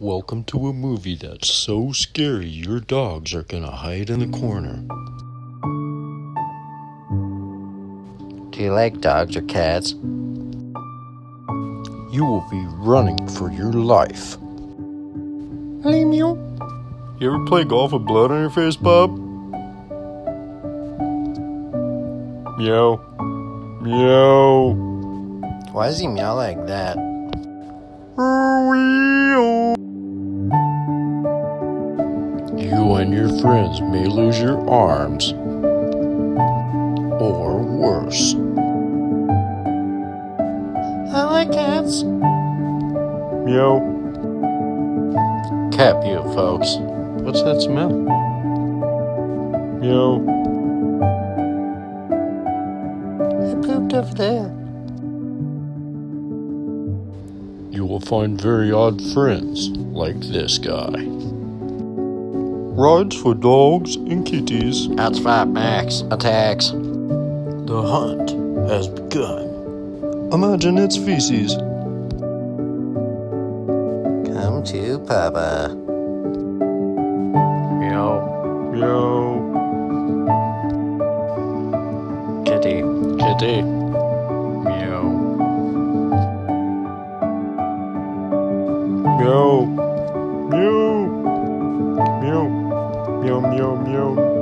Welcome to a movie that's so scary your dogs are gonna hide in the corner. Do you like dogs or cats? You will be running for your life. Hey, meow. You ever play golf with blood on your face, Bob? Meow. Meow. Why does he meow like that? You and your friends may lose your arms. Or worse. I like cats. Meow. Cap you, folks. What's that smell? Meow. I pooped over there. You will find very odd friends like this guy. Rides for dogs and kitties. That's five max. Atax. The hunt has begun. Imagine its feces. Come to Papa. Meow. Meow. Kitty. Kitty. Meow. Meow. Meow. Meow, meow, meow.